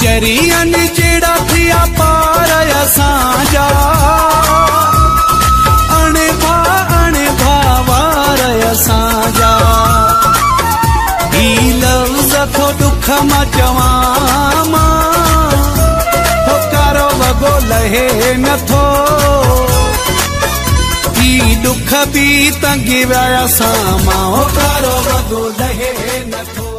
चरियन जेड़ा थिया पार असांजा अणभा अणभा वार असांजा ही लफ़्ज़ थो दुख माँ। चवां माँ कारो वॻो लहे नथो। ही दुख बि तंगी विया सां माँ कारो वॻो लहे नथो।